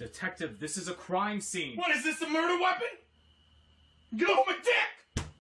Detective, this is a crime scene. What is this, a murder weapon? Get off my dick!